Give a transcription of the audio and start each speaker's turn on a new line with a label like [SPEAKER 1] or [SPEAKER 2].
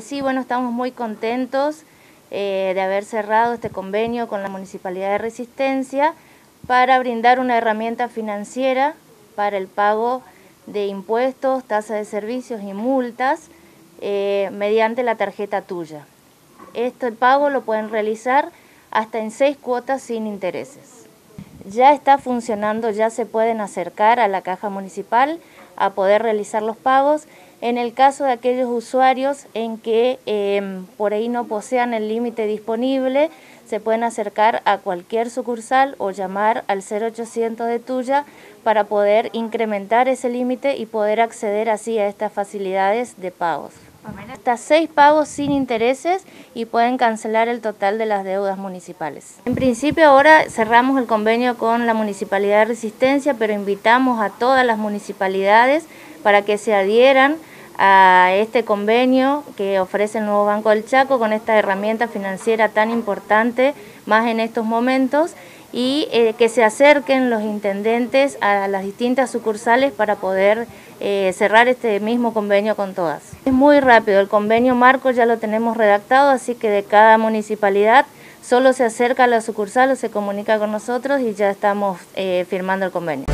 [SPEAKER 1] Sí, bueno, estamos muy contentos eh, de haber cerrado este convenio con la Municipalidad de Resistencia para brindar una herramienta financiera para el pago de impuestos, tasas de servicios y multas eh, mediante la tarjeta tuya. Este pago lo pueden realizar hasta en seis cuotas sin intereses. Ya está funcionando, ya se pueden acercar a la caja municipal a poder realizar los pagos en el caso de aquellos usuarios en que em, por ahí no posean el límite disponible, se pueden acercar a cualquier sucursal o llamar al 0800 de tuya para poder incrementar ese límite y poder acceder así a estas facilidades de pagos. Hasta seis pagos sin intereses y pueden cancelar el total de las deudas municipales. En principio ahora cerramos el convenio con la Municipalidad de Resistencia, pero invitamos a todas las municipalidades para que se adhieran a este convenio que ofrece el nuevo Banco del Chaco con esta herramienta financiera tan importante, más en estos momentos, y eh, que se acerquen los intendentes a las distintas sucursales para poder eh, cerrar este mismo convenio con todas. Es muy rápido, el convenio marco ya lo tenemos redactado, así que de cada municipalidad solo se acerca a la sucursal o se comunica con nosotros y ya estamos eh, firmando el convenio.